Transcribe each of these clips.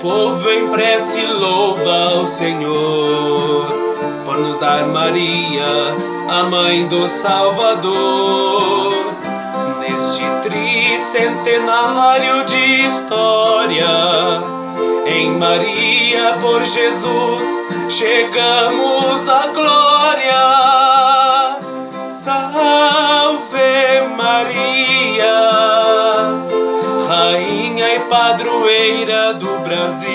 povo em prece louva ao Senhor por nos dar Maria, a mãe do Salvador. Neste tricentenário de história, em Maria por Jesus chegamos à glória. Padroeira do Brasil.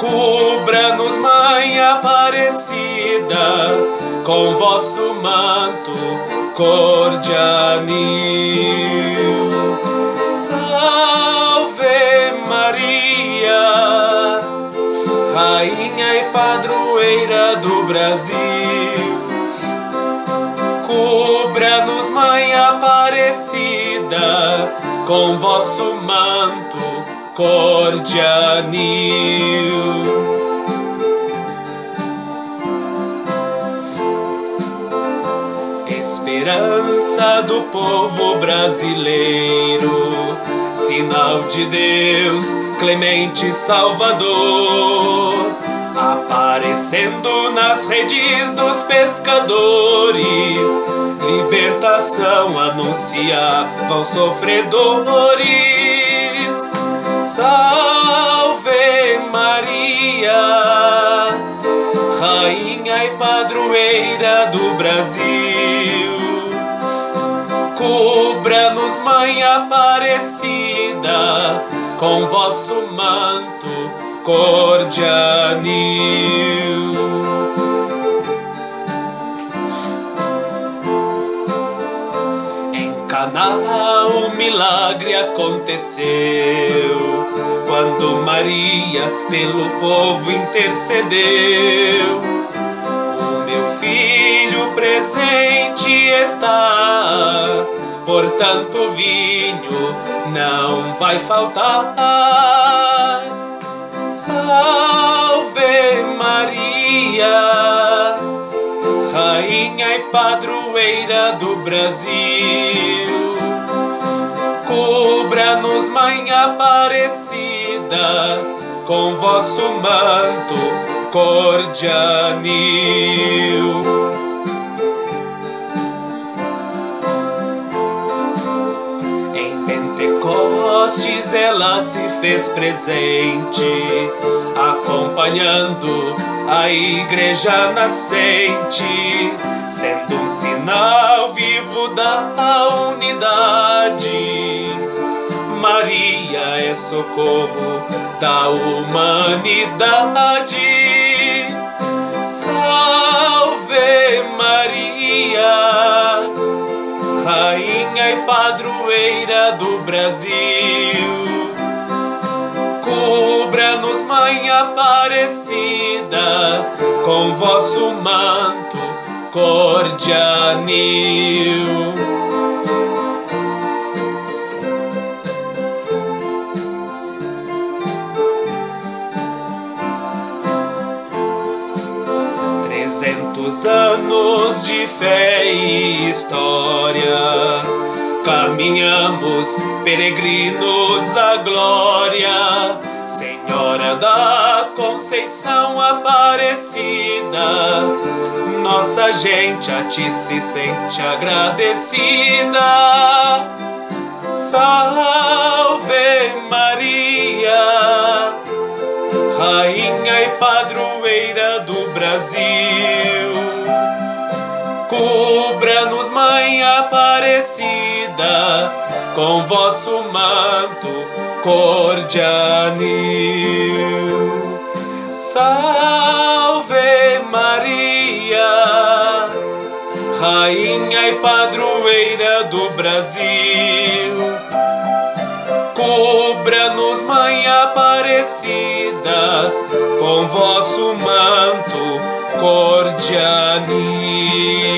Cubra-nos, Mãe Aparecida, com vosso manto cor de anil. Salve Maria, Rainha e Padroeira do Brasil. Com vosso manto cor de anil. Esperança do povo brasileiro, sinal de Deus, clemente Salvador, aparecendo nas redes dos pescadores, libertação anunciava aos sofredores. Salve Maria, Rainha e Padroeira do Brasil. Cubra-nos, Mãe Aparecida, com vosso manto cor de anil. Caná o milagre aconteceu, quando Maria pelo povo intercedeu. O meu filho presente está, portanto vinho não vai faltar. Salve Maria, Rainha e Padroeira do Brasil. Cubra-nos, Mãe Aparecida, com vosso manto cor de anil. Em Pentecostes ela se fez presente, acompanhando a igreja nascente, sendo um sinal vivo da unidade. Maria é socorro da humanidade. Salve Maria, Rainha e Padroeira do Brasil. Cubra-nos, Mãe Aparecida, com vosso manto cor de anil. Trezentos anos de fé e história, caminhamos peregrinos à glória, Senhora da Conceição Aparecida, nossa gente a ti se sente agradecida. Salve Maria, Rainha e Padroeira do Brasil. Cubra-nos, Mãe Aparecida, com vosso manto cor de anil. Salve Maria, Rainha e Padroeira do Brasil. Cubra-nos, Mãe Aparecida, com vosso manto cor de anil.